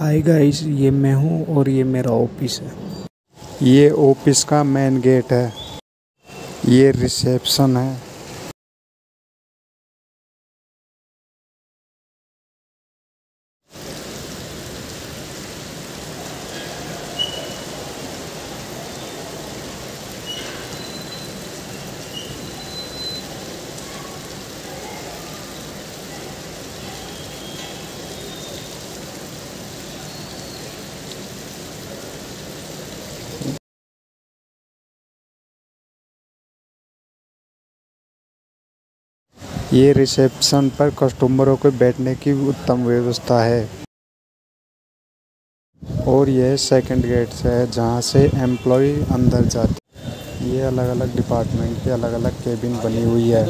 Hi guys ये मैं हूँ और ये मेरा ऑफ़िस है। ये ऑफ़िस का मेन गेट है। ये रिसेप्शन है। ये रिसेप्शन पर कस्टमरों के बैठने की उत्तम व्यवस्था है। और यह सेकंड गेट से है, जहाँ से एम्प्लॉय अंदर जाते ये अलग अलग डिपार्टमेंट के अलग अलग केबिन बनी हुई है।